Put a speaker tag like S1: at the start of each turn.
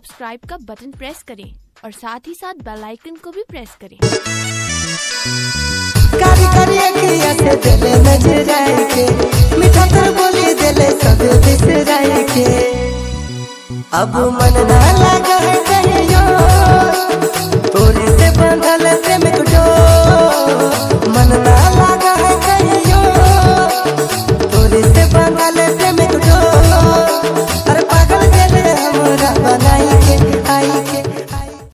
S1: Subscribe का button press करें और साथ ही साथ बेल आइकन को भी प्रेस करें।
S2: अब मन ना लगा है कहियो, तोरे से बंधल से मिटो मन ना लगा है कहियो, तोरे से बंधल से